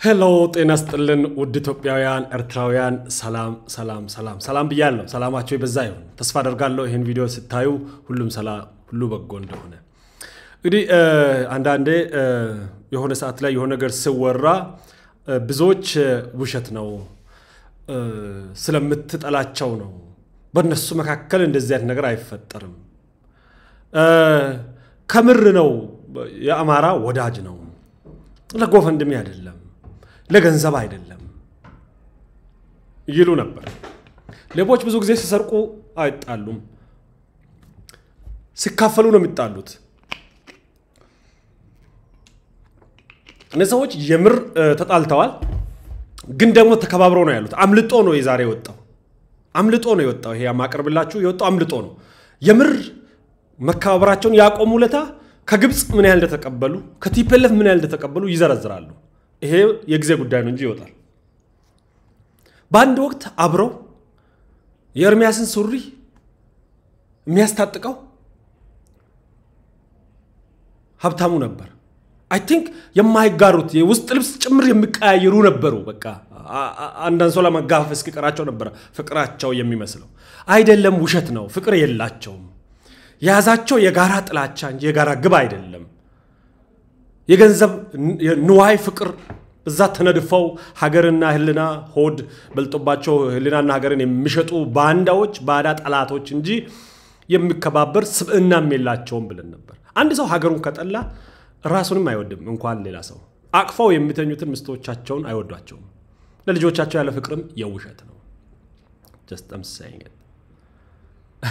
ሄሎ ጤና ስጥልን ውድ ኢትዮጵያውያን ኤርትራውያን፣ ሰላም ሰላም ሰላም ሰላም ብያለሁ። ሰላማቸው የበዛ ይሁን። ተስፋ አደርጋለሁ። ይህን ቪዲዮ ስታዩ ሁሉም ሰላም ሁሉ በጎ እንደሆነ። እንግዲህ አንዳንዴ የሆነ ሰዓት ላይ የሆነ ነገር ስወራ ብዙዎች ውሸት ነው ስለምትጠላቸው ነው፣ በእነሱ መካከል እንደዚህ አይነት ነገር አይፈጠርም፣ ከምር ነው፣ የአማራ ወዳጅ ነው፣ ለጎፈንድሜ አይደለም ለገንዘብ አይደለም ይሉ ነበር። ሌቦች ብዙ ጊዜ ሲሰርቁ አይጣሉም፣ ሲካፈሉ ነው የሚጣሉት። እነዚህ ሰዎች የምር ተጣልተዋል፣ ግን ደግሞ ተከባብረው ነው ያሉት። አምልጦ ነው የዛሬ የወጣው፣ አምልጦ ነው የወጣው። ይሄ ማቀርብላችሁ የወጣው አምልጦ ነው። የምር መከባበራቸውን ያቆሙ ለታ ከግብፅ ምን ያህል እንደተቀበሉ ከ TPLF ምን ያህል እንደተቀበሉ ይዘረዝራሉ። ይሄ የጊዜ ጉዳይ ነው እንጂ ይወጣል። በአንድ ወቅት አብረው የኤርሚያስን ሱሪ የሚያስታጥቀው ሀብታሙ ነበር። I think የማይጋሩት የውስጥ ልብስ ጭምር የሚቀያየሩ ነበሩ። በቃ አንዳንድ ሰው ለመጋፈፍ እስኪቀራቸው ነበረ ፍቅራቸው የሚመስለው። አይደለም፣ ውሸት ነው። ፍቅር የላቸውም። የያዛቸው የጋራ ጥላቻ እንጂ የጋራ ግብ አይደለም። የገንዘብ ንዋይ ፍቅር እዛ ተነድፈው ሀገርና ሕልና ሆድ በልጦባቸው ሕልናና ሀገርን የሚሸጡ ባንዳዎች ባዳ ጠላቶች እንጂ የሚከባበር ስብዕናም የላቸውም ብለን ነበር። አንድ ሰው ሀገሩን ከጠላ ራሱንም አይወድም፣ እንኳን ሌላ ሰው። አቅፈው የሚተኙትን ምስቶቻቸውን አይወዷቸውም። ለልጆቻቸው ያለ ፍቅርም የውሸት ነው።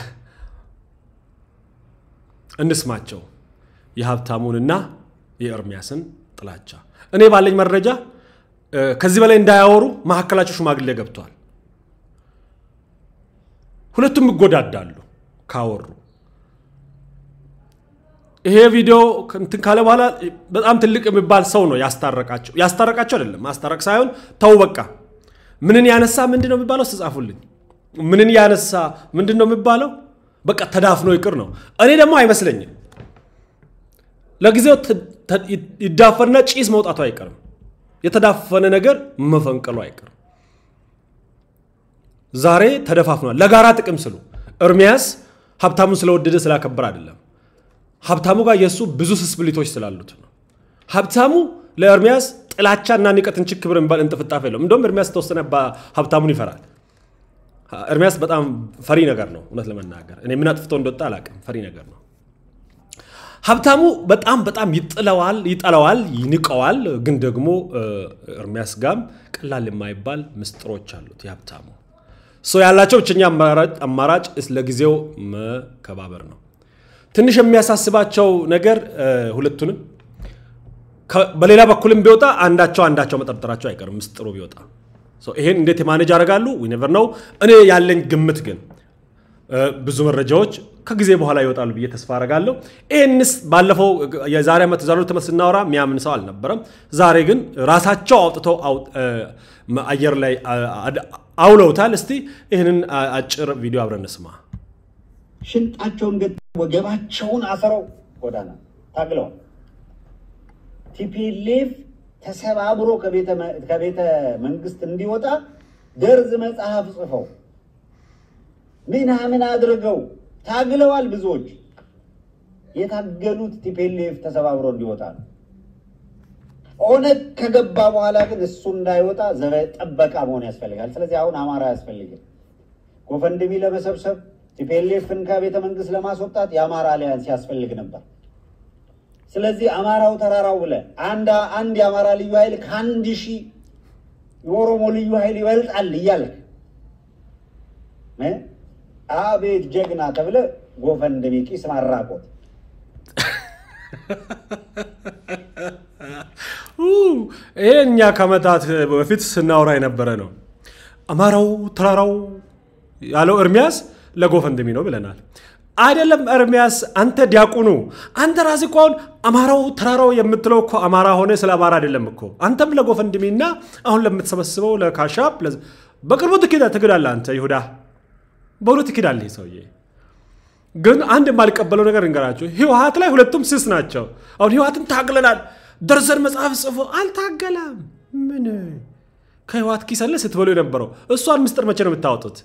እንስማቸው የሀብታሙንና የኤርሚያስን ጥላቻ። እኔ ባለኝ መረጃ ከዚህ በላይ እንዳያወሩ መካከላቸው ሽማግሌ ገብቷል። ሁለቱም ይጎዳዳሉ ካወሩ። ይሄ ቪዲዮ እንትን ካለ በኋላ በጣም ትልቅ የሚባል ሰው ነው ያስታረቃቸው። ያስታረቃቸው አይደለም ማስታረቅ ሳይሆን ተው በቃ። ምንን ያነሳ ምንድን ነው የሚባለው? ስጻፉልኝ። ምንን ያነሳ ምንድን ነው የሚባለው? በቃ ተዳፍኖ ይቅር ነው። እኔ ደግሞ አይመስለኝም ለጊዜው ይዳፈንና ጭስ መውጣቱ አይቀርም። የተዳፈነ ነገር መፈንቀሉ አይቀርም። ዛሬ ተደፋፍኗል። ለጋራ ጥቅም ስሉ ኤርሚያስ ሀብታሙን ስለወደደ ስላከበር አይደለም። ሀብታሙ ጋር የእሱ ብዙ ስስብሊቶች ስላሉት ነው። ሀብታሙ ለኤርሚያስ ጥላቻ እና ንቀትን ችክ ክብር የሚባል እንጥፍጣፍ የለውም። እንደውም ኤርሚያስ ተወሰነ ሀብታሙን ይፈራል። ኤርሚያስ በጣም ፈሪ ነገር ነው። እውነት ለመናገር እኔ ምን አጥፍቶ እንደወጣ አላውቅም። ፈሪ ነገር ነው። ሀብታሙ በጣም በጣም ይጥለዋል፣ ይጠለዋል፣ ይንቀዋል። ግን ደግሞ ኤርሚያስ ጋም ቀላል የማይባል ምስጢሮች አሉት። የሀብታሙ ሰው ያላቸው ብቸኛ አማራጭ ለጊዜው መከባበር ነው። ትንሽ የሚያሳስባቸው ነገር ሁለቱንም በሌላ በኩልም ቢወጣ አንዳቸው አንዳቸው መጠርጠራቸው አይቀርም። ምስጢሩ ቢወጣ ይሄን እንዴት የ manage ያደርጋሉ? whenever ነው። እኔ ያለኝ ግምት ግን ብዙ መረጃዎች ከጊዜ በኋላ ይወጣሉ ብዬ ተስፋ አረጋለሁ። ይህንስ ባለፈው የዛሬ ዓመት ዛሬ ዓመት ስናወራ የሚያምን ሰው አልነበረም። ዛሬ ግን ራሳቸው አውጥተው አየር ላይ አውለውታል። እስቲ ይህንን አጭር ቪዲዮ አብረን እንስማ። ሽንጣቸውን ወገባቸውን አስረው ጎዳና ታግለዋል። TPLF ተሰባብሮ ከቤተ መንግስት እንዲወጣ ደርዘን መጽሐፍ ጽፈው ምናምን አድርገው ታግለዋል። ብዙዎች የታገሉት TPLF ተሰባብሮ እንዲወጣ ነው። ኦነግ ከገባ በኋላ ግን እሱ እንዳይወጣ ጠበቃ መሆን ያስፈልጋል። ስለዚህ አሁን አማራ አያስፈልግም። GoFundMe ለመሰብሰብ TPLF ን ከቤተ መንግስት ለማስወጣት የአማራ alliance ያስፈልግ ነበር። ስለዚህ አማራው ተራራው ብለህ አንድ የአማራ ልዩ ኃይል ከአንድ ሺህ የኦሮሞ ልዩ ኃይል ይበልጣል እያልክ አቤት ጀግና ተብለህ GoFundMe ኪስ ማራቆት ይሄ እኛ ከዓመታት በፊት ስናወራ የነበረ ነው። አማራው ተራራው ያለው ኤርሚያስ ለ GoFundMe ነው ብለናል። አይደለም ኤርሚያስ፣ አንተ ዲያቁኑ፣ አንተ ራስህ እኮ አሁን አማራው ተራራው የምትለው እኮ አማራ ሆነ ስለ አማራ አይደለም እኮ አንተም ለ GoFundMe ና አሁን ለምትሰበስበው ለ Cash App በቅርቡ ትክዳለህ። አንተ ይሁዳ በእውነት ትክዳለህ ሰውዬ። ግን አንድ የማልቀበለው ነገር እንገራቸው። ህወሀት ላይ ሁለቱም ስስ ናቸው። አሁን ህወሀትን ታግለናል፣ ደርዘን መጽሐፍ ጽፎ አልታገለም። ምን ከህወሓት ኪስ አለ ስትበሉ የነበረው እሷን ምስጢር መቼ ነው የምታወጡት?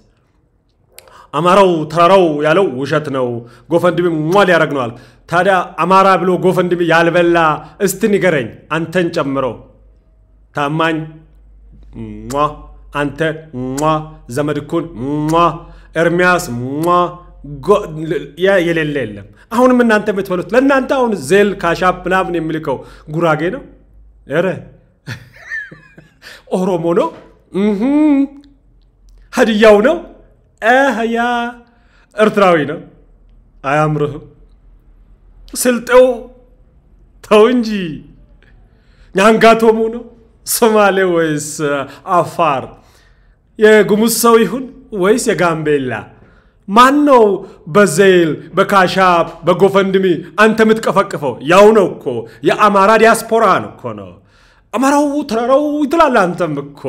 አማራው ተራራው ያለው ውሸት ነው። GoFundMe ሟ ሊያደርግ ነዋል። ታዲያ አማራ ብሎ GoFundMe ያልበላ እስቲ ንገረኝ፣ አንተን ጨምሮ ታማኝ አንተ ዘመድኩን ኤርሚያስ የሌለ የለም። አሁንም እናንተ የምትበሉት ለእናንተ አሁን ዜል ካሻፕ ምናምን የሚልከው ጉራጌ ነው፣ ኧረ ኦሮሞ ነው፣ ሀዲያው ነው ያ ኤርትራዊ ነው። አያምርህም። ስልጤው ተው እንጂ ኛንጋቶሙ ነው። ሶማሌ ወይስ አፋር? የጉሙዝ ሰው ይሁን ወይስ የጋምቤላ? ማን ነው በዜል በካሻፕ በጎፈንድሚ አንተ የምትቀፈቅፈው? ያው ነው እኮ የአማራ ዲያስፖራ ነው እኮ ነው። አማራው ተራራው ይትላል። አንተም እኮ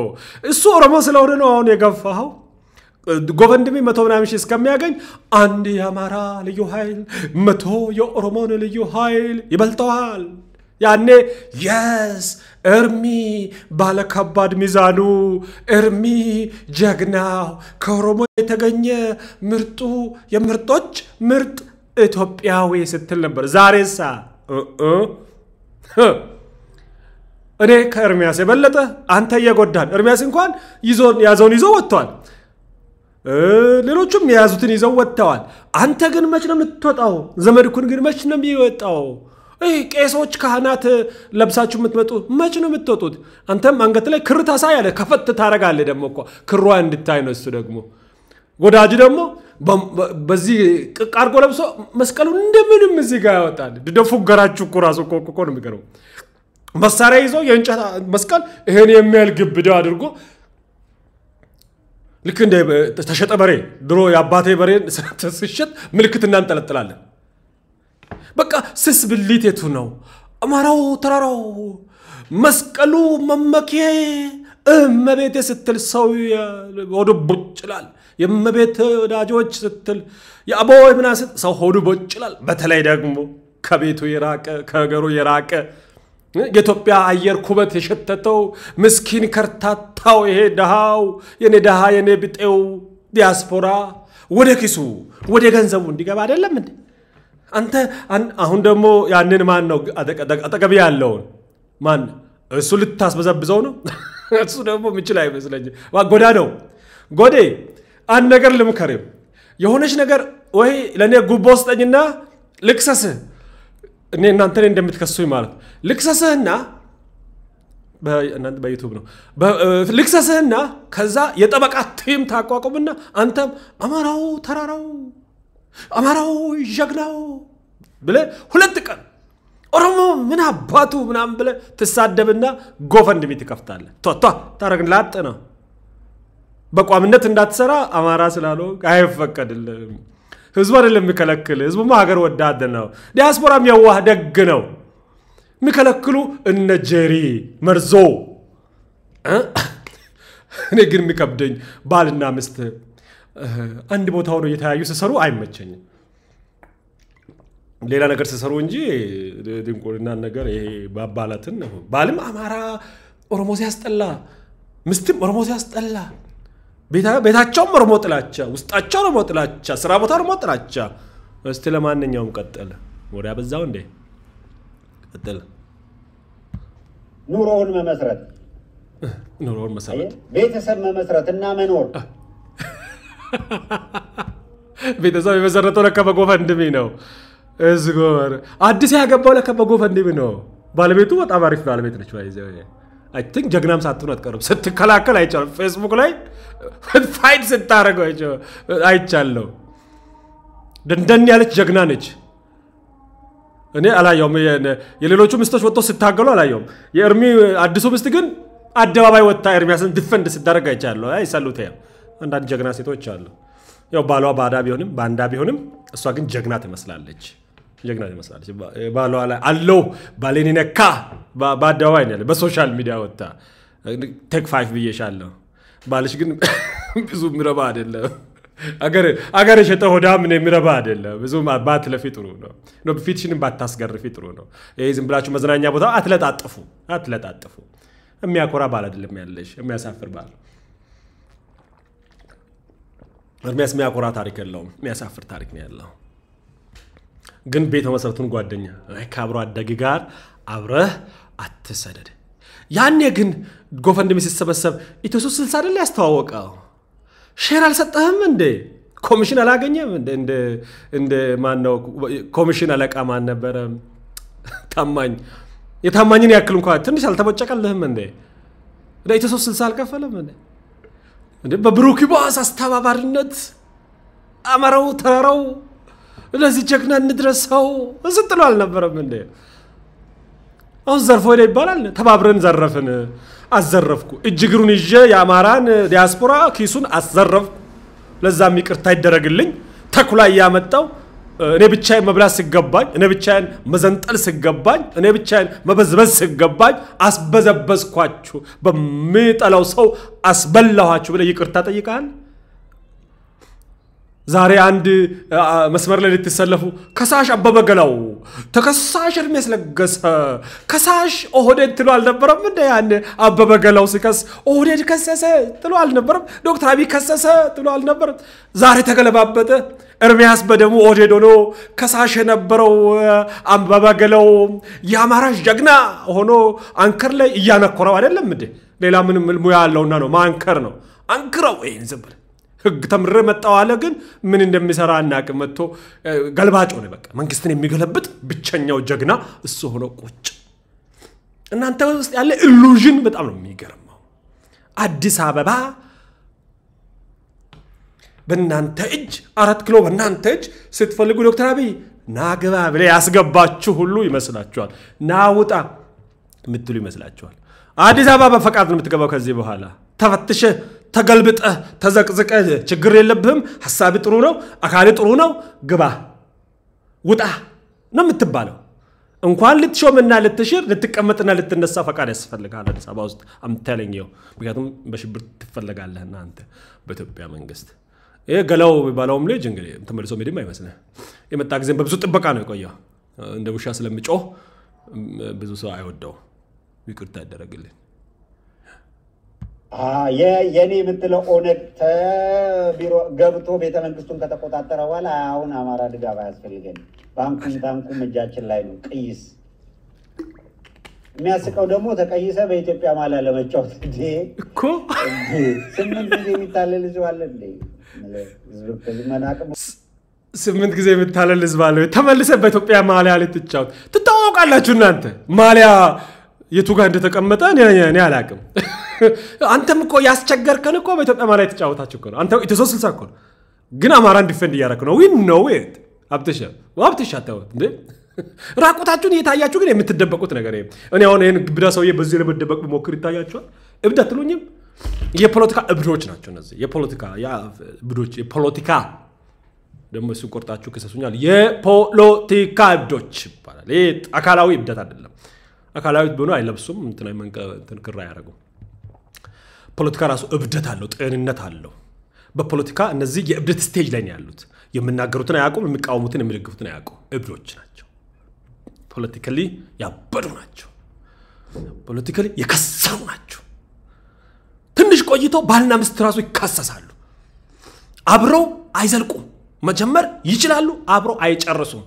እሱ ኦሮሞ ስለሆነ ነው አሁን የገፋኸው። GoFundMe መቶ ምናምን ሺህ እስከሚያገኝ አንድ የአማራ ልዩ ኃይል መቶ የኦሮሞን ልዩ ኃይል ይበልጠዋል። ያኔ የስ እርሚ ባለከባድ ሚዛኑ እርሚ ጀግናው ከኦሮሞ የተገኘ ምርጡ የምርጦች ምርጥ ኢትዮጵያዊ ስትል ነበር። ዛሬሳ እኔ ከኤርሚያስ የበለጠ አንተ እየጎዳን። ኤርሚያስ እንኳን ያዘውን ይዞ ወጥቷል። ሌሎቹም የያዙትን ይዘው ወጥተዋል። አንተ ግን መች ነው የምትወጣው? ዘመድኩን ግን መች ነው የሚወጣው? ቄሶች፣ ካህናት ለብሳችሁ የምትመጡ መች ነው የምትወጡት? አንተም አንገት ላይ ክር ታሳያለህ፣ ከፈት ታደርጋለህ። ደግሞ እኮ ክሯ እንድታይ ነው። እሱ ደግሞ ወዳጅ ደግሞ በዚህ ቅቅ አድርጎ ለብሶ መስቀሉን እንደምንም እዚህ ጋር ያወጣል። ድደ ፉገራችሁ እኮ ራሱ እኮ ነው የሚገርመው። መሳሪያ ይዞ የእንጨት መስቀል ይሄን የሚያህል ግብዳ አድርጎ ልክ እንደ ተሸጠ በሬ ድሮ የአባቴ በሬ ስሸጥ ምልክት እናንጠለጥላለን። በቃ ስስ ብሊት የቱ ነው? አማራው ተራራው መስቀሉ መመኪያ እመቤቴ ስትል ሰው ሆዱ ቦጭላል። የእመቤት ወዳጆች ስትል የአቦይ ምና ሰው ሆዱ ቦጭላል። በተለይ ደግሞ ከቤቱ የራቀ ከሀገሩ የራቀ የኢትዮጵያ አየር ኩበት የሸተተው ምስኪን ከርታታው ይሄ ድሃው የኔ ድሃ የኔ ብጤው ዲያስፖራ ወደ ኪሱ ወደ ገንዘቡ እንዲገባ አይደለም እንዴ? አንተ አሁን ደግሞ ያንን ማን ነው አጠገቢ ያለውን ማን እሱ ልታስበዘብዘው ነው? እሱ ደግሞ ምችል አይመስለኝ። ጎዳ ነው ጎዴ። አንድ ነገር ልምከርም፣ የሆነች ነገር ወይ ለእኔ ጉቦ ስጠኝና ልክሰስህ እኔ እናንተ እንደምትከሱኝ ማለት ልክሰስህና በዩቱብ ነው ልክሰስህና ከዛ የጠበቃ team ታቋቁምና አንተም አማራው ተራራው አማራው ጀግናው ብለህ ሁለት ቀን ኦሮሞ ምን አባቱ ምናምን ብለህ ትሳደብና GoFundMe ትከፍታለህ። ቷቷ ታረግን ላጥ ነው። በቋምነት እንዳትሰራ አማራ ስላለው አይፈቀድልም። ህዝቡ አይደለም የሚከለክል። ህዝቡማ ሀገር ወዳድ ነው። ዲያስፖራም የዋህ ደግ ነው። የሚከለክሉ እነ ጄሪ መርዞ። እኔ ግን የሚከብደኝ ባልና ሚስት አንድ ቦታ ሆነው እየተያዩ ሲሰሩ አይመቸኝም። ሌላ ነገር ሲሰሩ እንጂ ድንቁርና ነገር ይሄ ባባላትን ባልም አማራ ኦሮሞ ሲያስጠላ፣ ሚስትም ኦሮሞ ሲያስጠላ ቤታቸውም ኦሮሞ ጥላቻ፣ ውስጣቸው ኦሮሞ ጥላቻ፣ ስራ ቦታ ኦሮሞ ጥላቻ። እስቲ ለማንኛውም ቀጠለ ወዲያ በዛው እንዴ? ቀጠለ ኑሮውን መመስረት። ኑሮውን መሰረት። ቤተሰብ መመስረት እና መኖር ቤተሰብ የመሰረተው ለካ በጎፈንድሚ ነው። እዝጎር አዲስ ያገባው ለካ በ GoFundMe ነው። ባለቤቱ በጣም አሪፍ ባለቤት ነች። I think ጀግናም ሳትሆን አትቀርም። ስትከላከል አይቻልም። ፌስቡክ ላይ fight ስታደርገው አይቻለሁ። ደንደን ያለች ጀግና ነች። እኔ አላየውም። የሌሎቹ ሚስቶች ወጥቶ ስታገሉ አላየውም። የእርሚ አዲሱ ሚስት ግን አደባባይ ወጥታ ኤርሚያስን defend ስታደርግ አይቻለሁ። አይሰሉት አንዳንድ ጀግና ሴቶች አሉ። ያው ባሏ ባዳ ቢሆንም ባንዳ ቢሆንም እሷ ግን ጀግና ትመስላለች። ጀግና ትመስላለች። ባሏ ላይ አለው ባሌን ነካ በአደባባይ ያለ በ social media ወጥታ take five ብዬሻለሁ። ባልሽ ግን ብዙ የሚረባ አይደለም። አገር የሸጠ ሆዳ ምን የሚረባ አይደለም። ብዙ ባትለፊ ጥሩ ነው። ፊትሽንም ባታስገርፊ ጥሩ ነው። ይህ ዝም ብላችሁ መዝናኛ ቦታ አትለጣጥፉ አትለጣጥፉ። የሚያኮራ ባል አይደለም ያለሽ፣ የሚያሳፍር ባል። ኤርሚያስ የሚያኮራ ታሪክ የለውም፣ የሚያሳፍር ታሪክ ነው ያለው። ግን ቤተ መሰረቱን ጓደኛ ከአብሮ አደግ ጋር አብረህ አትሰደድ። ያኔ ግን GoFundMe ሲሰበሰብ ኢትዮ ሶስት ስልሳ አይደል ያስተዋወቀው? share አልሰጠህም እንዴ? ኮሚሽን አላገኘም እንደ ማነው? ኮሚሽን አለቃ ማን ነበረ? ታማኝ የታማኝን ያክል እንኳ ትንሽ አልተቦጨቀልህም እንዴ? ለኢትዮ ሶስት ስልሳ አልከፈለም እንዴ? በብሩክ ባስ አስተባባሪነት አመረው ተረረው ለዚህ ጀግና እንድረሰው ስትሉ አልነበረም እንዴ? አሁን ዘርፎ ሄደ ይባላል። ተባብረን ዘረፍን። አዘረፍኩ፣ እጅ ይዤ የአማራን ዲያስፖራ ኪሱን አዘረፍኩ። ለዛም ይቅርታ ይደረግልኝ። ተኩላ እያመጣው እኔ ብቻዬን መብላት ሲገባኝ፣ እኔ ብቻዬን መዘንጠል ሲገባኝ፣ እኔ ብቻዬን መበዝበዝ ሲገባኝ አስበዘበዝኳችሁ፣ በሚጠላው ሰው አስበላኋችሁ ብለህ ይቅርታ ጠይቀሃል። ዛሬ አንድ መስመር ላይ ልትሰለፉ ከሳሽ አበበ ገላው፣ ተከሳሽ ኤርሚያስ ለገሰ፣ ከሳሽ ኦህዴድ ትሎ አልነበረም እንደ ያን አበበ ገላው ሲከስ ኦህዴድ ከሰሰ ትሎ አልነበረም? ዶክተር አብይ ከሰሰ ትሎ አልነበረም? ዛሬ ተገለባበጠ። ኤርሚያስ በደሙ ኦህዴድ ሆኖ ከሳሽ የነበረው አበበ የአማራ ጀግና ሆኖ አንከር ላይ እያነኮረው አይደለም እንዴ? ሌላ ምንም ሙያ ያለውና ነው ማንከር ነው። አንክረው ይህን ዝም ህግ ተምሬ መጣሁ አለ። ግን ምን እንደሚሰራ አናውቅም። መጥቶ ገልባጭ ሆነ። በቃ መንግስትን የሚገለብጥ ብቸኛው ጀግና እሱ ሆኖ ቁጭ። እናንተ ውስጥ ያለ ኢሉዥን በጣም ነው የሚገርመው። አዲስ አበባ በእናንተ እጅ፣ አራት ኪሎ በእናንተ እጅ ስትፈልጉ ዶክተር አብይ ናግባ ብለ ያስገባችሁ ሁሉ ይመስላችኋል። ናውጣ የምትሉ ይመስላችኋል። አዲስ አበባ በፈቃድ ነው የምትገባው። ከዚህ በኋላ ተፈትሸ ተገልብጠህ ተዘቅዝቀህ ችግር የለብህም፣ ሀሳቢ ጥሩ ነው፣ አካል ጥሩ ነው፣ ግባ ውጣ ነው የምትባለው። እንኳን ልትሾምና ልትሽር ልትቀመጥና ልትነሳ ፈቃድ ያስፈልግሃል አዲስ አበባ ውስጥ አምተለኘው። ምክንያቱም በሽብር ትፈለጋለህና አንተ በኢትዮጵያ መንግስት። ይህ ገላው የሚባለውም ልጅ እንግዲህ ተመልሶ ሜድም አይመስልህ የመጣ ጊዜም በብዙ ጥበቃ ነው የቆየው። እንደ ውሻ ስለሚጮህ ብዙ ሰው አይወደው። ይቅርታ ያደረግልኝ የኔ የምትለው ኦነግ ቢሮ ገብቶ ቤተ መንግስቱን ከተቆጣጠረ በኋላ አሁን አማራ ድጋፍ አያስፈልገን፣ ባንኩም ታንኩም እጃችን ላይ ነው። ቅይስ የሚያስቀው ደግሞ ተቀይሰ በኢትዮጵያ ማላ ለመጫወት እኮ ስምንት ጊዜ የሚታለል ህዝብ አለ ስምንት ጊዜ የምታለል ህዝብ አለ። ተመልሰ በኢትዮጵያ ማሊያ ልትጫወት ትታወቃላችሁ እናንተ ማሊያ የቱ ጋር እንደተቀመጠ እኔ አላቅም። አንተም እኮ ያስቸገርከን እኮ በኢትዮጵያ ማሊያ የተጫወታችሁ እኮ ነው። አንተ ኢትዮ ሶስት ስልሳ እኮ ነው፣ ግን አማራን ዲፌንድ እያደረክ ነው። ዊን ነው ዌት ሀብትሻ ሀብትሻ ታወት እንዴ ራቁታችሁን እየታያችሁ ግን የምትደበቁት ነገር እኔ አሁን ይህን ብዳ ሰውዬ በዚህ ለመደበቅ ብሞክር ይታያችኋል። እብድ አትሉኝም? የፖለቲካ እብዶች ናቸው እነዚህ የፖለቲካ እብዶች የፖለቲካ ደግሞ እሱን ቆርጣችሁ ክሰሱኛል። የፖለቲካ እብዶች ይባላል። ይህ አካላዊ እብደት አይደለም። አካላዊ ቢሆኑ አይለብሱም፣ እንትን ክር አያደርጉም። ፖለቲካ ራሱ እብደት አለው፣ ጤንነት አለው። በፖለቲካ እነዚህ የእብደት stage ላይ ነው ያሉት። የምናገሩትን አያውቁም፣ የሚቃወሙትን የሚደግፉትን አያውቁም። እብዶች ናቸው። politically ያበዱ ናቸው። politically የከሰሩ ናቸው። ትንሽ ቆይቶ ባልና ሚስት ራሱ ይካሰሳሉ። አብረው አይዘልቁም። መጀመር ይችላሉ፣ አብረው አይጨርሱም።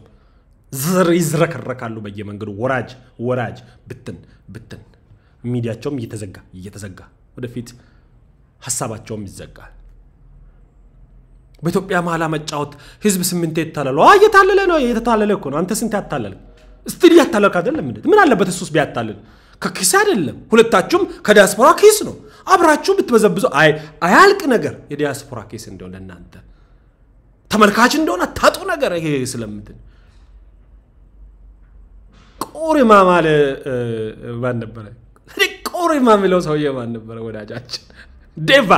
ዝር ይዝረከረካሉ በየመንገዱ ወራጅ ወራጅ ብትን ብትን። ሚዲያቸውም እየተዘጋ እየተዘጋ ወደፊት ሀሳባቸውም ይዘጋል። በኢትዮጵያ ማሊያ መጫወት ህዝብ ስምንቴ ይታለለ እየታለለ ነው እየተታለለ እኮ ነው። አንተ ስንት ያታለል still እያታለልክ አይደለም? ምን አለበት እሱስ ቢያታልል? ከኪስ አይደለም። ሁለታችሁም ከዲያስፖራ ኪስ ነው። አብራችሁ ብትበዘብዙ አያልቅ ነገር የዲያስፖራ ኪስ እንደሆነ እናንተ ተመልካች እንደሆነ ታጡ ነገር ይሄ ስለምትን ቆሪማ ማለ ማን ነበረ? ቆሪማ የሚለው ሰውዬ ማን ነበረ? ወዳጃችን ዴቫ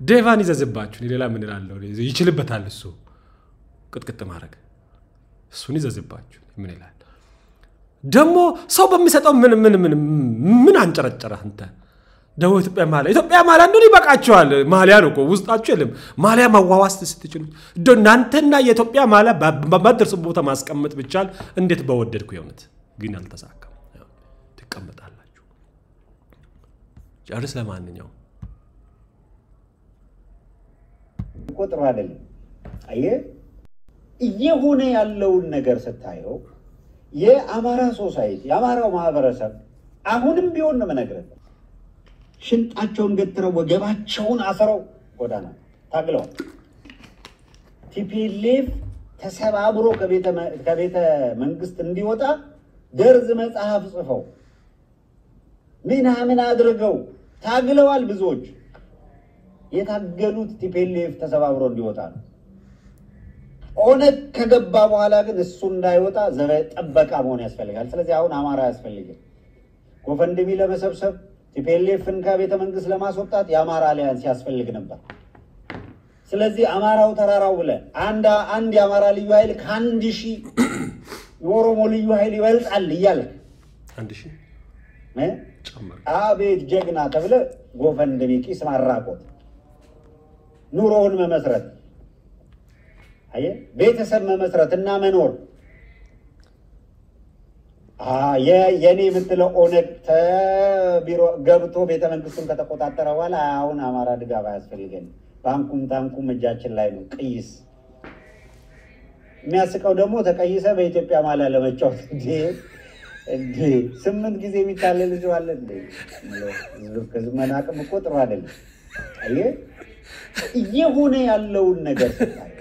ዴቫን ይዘዝባችሁ። ሌላ ምን እላለሁ? ይችልበታል እሱ ቅጥቅጥ ማድረግ እሱን ይዘዝባችሁ። ምን ይላል ደግሞ ሰው በሚሰጠው ምን ምን ምን ምን አንጨረጨረ አንተ ደግሞ ኢትዮጵያ ማሊያ ኢትዮጵያ ማሊያ እንደሆነ ይበቃቸዋል። ማሊያ ነው እኮ ውስጣችሁ የለም። ማሊያ ማዋዋስ ስትችሉ እንደ እናንተና የኢትዮጵያ ማሊያ በማደርስ ቦታ ማስቀመጥ ብቻል እንዴት በወደድኩ የእውነት ግን አልተሳካም። ትቀመጣላችሁ። ጨርስ። ለማንኛውም እኮ ጥሩ አይደለም። አየህ እየሆነ ያለውን ነገር ስታየው የአማራ ሶሳይቲ የአማራው ማህበረሰብ አሁንም ቢሆን ነው የምነግርህ፣ ሽንጣቸውን ገትረው ወገባቸውን አስረው ጎዳና ታግለዋል። TPLF ተሰባብሮ ከቤተ መንግስት እንዲወጣ ደርዘን መጽሐፍ ጽፈው ምናምን አድርገው ታግለዋል። ብዙዎች የታገሉት TPLF ተሰባብሮ እንዲወጣ ነው። ኦነግ ከገባ በኋላ ግን እሱ እንዳይወጣ ጠበቃ መሆን ያስፈልጋል። ስለዚህ አሁን አማራ አያስፈልግም። GoFundMe ለመሰብሰብ TPLF ን ከቤተ መንግስት ለማስወጣት የአማራ alliance ያስፈልግ ነበር። ስለዚህ አማራው ተራራው ብለህ አንድ አንድ የአማራ ልዩ ኃይል ከአንድ ሺህ የኦሮሞ ልዩ ኃይል ይበልጣል እያልክ አንድ ሺህ ጨመር አቤት ጀግና ተብሎ GoFundMe ኪስ ማራቆት ኑሮውን መመስረት ቤተሰብ መመስረት እና መኖር የኔ የምትለው ኦነግ ተቢሮ ገብቶ ቤተ መንግስቱን ከተቆጣጠረ በኋላ አሁን አማራ ድጋፍ አያስፈልገን፣ ባንኩም ታንኩም እጃችን ላይ ነው። ቅይስ የሚያስቀው ደግሞ ተቀይሰ በኢትዮጵያ ማላ ለመጫወት እንዴ ስምንት ጊዜ የሚታለል ልጅ አለ እንዴ? መናቅም እኮ ጥሩ አይደለም። እየሆነ ያለውን ነገር ስታየው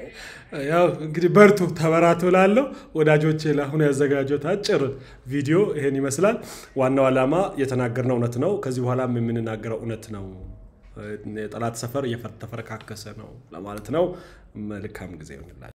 ያው እንግዲህ በርቱ ተበራቱ ላለው ወዳጆቼ ለአሁኑ ያዘጋጀሁት አጭር ቪዲዮ ይሄን ይመስላል። ዋናው ዓላማ የተናገርነው እውነት ነው። ከዚህ በኋላም የምንናገረው እውነት ነው። የጠላት ሰፈር እየተፈረካከሰ ነው ለማለት ነው። መልካም ጊዜ ይሆንላል።